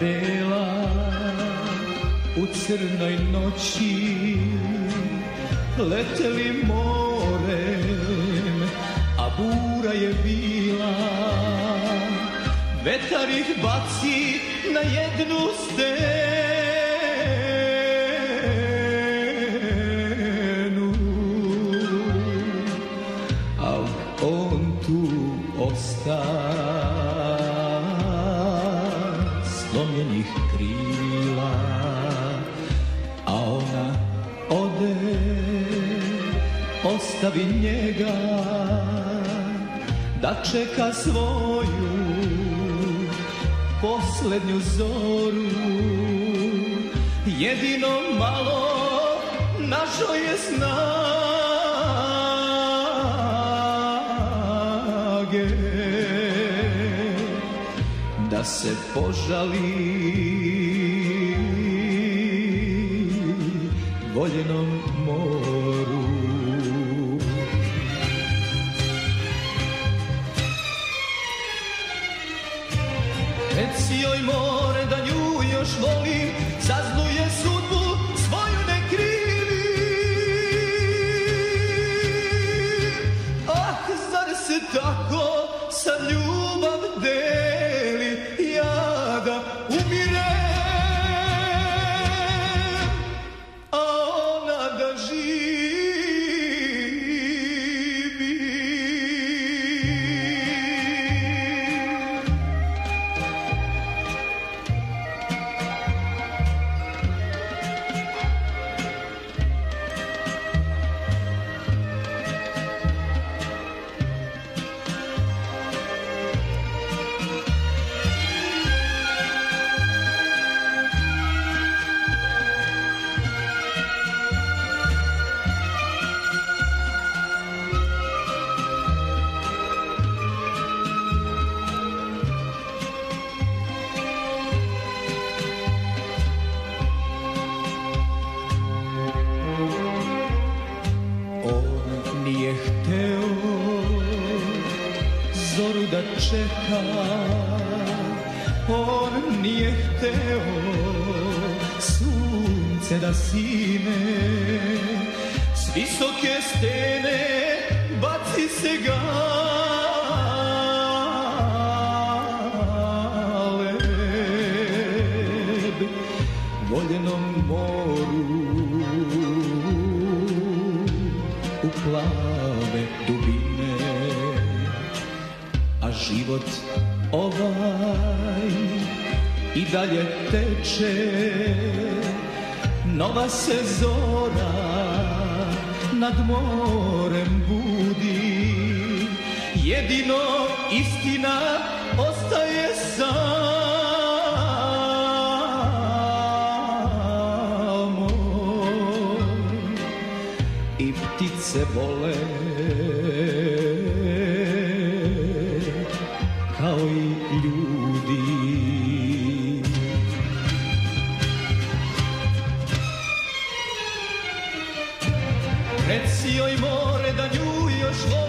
bela u crnoj noći. Leteli morem, a bura je bila. Vetar ih baci na jednu stenu, al on tu osta slomljenih krila, a ona ode, ostavi njega da čeka svoju posljednju zoru. Jedino malo našo je snage da se požali voljenom moru. Reci joj more da nju još volim Saznuje sudbu da čeka. On nije hteo sunce da sine. S visoke stene baci se galeb Voljenom moru u plave život ovaj i dalje teče. Nova se zora nad morem budi. Jedino istina ostaje samo. I ptice vole Reci joj more da nju još volim.